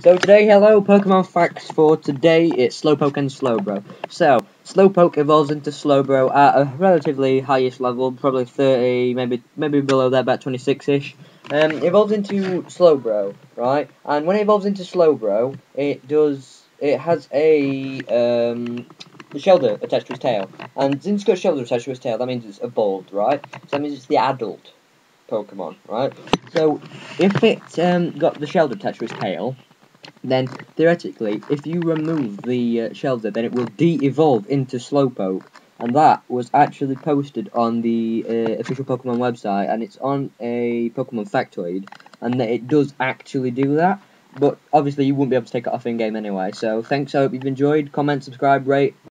So today, hello, Pokemon facts for today, it's Slowpoke and Slowbro. So, Slowpoke evolves into Slowbro at a relatively highest level, probably 30, maybe maybe below that, about 26-ish. Um, evolves into Slowbro, right? And when it evolves into Slowbro, it does, it has a, um, Shellder attached to its tail. And since it's got Shellder attached to its tail, that means it's evolved, right? So that means it's the adult Pokemon, right? So, if it um, got the Shellder attached to its tail, then theoretically, if you remove the uh, Shellder, then it will de-evolve into Slowpoke. And that was actually posted on the uh, official Pokemon website, and it's on a Pokemon factoid, and that it does actually do that. But obviously, you wouldn't be able to take it off in game anyway. So, thanks. I hope you've enjoyed. Comment, subscribe, rate.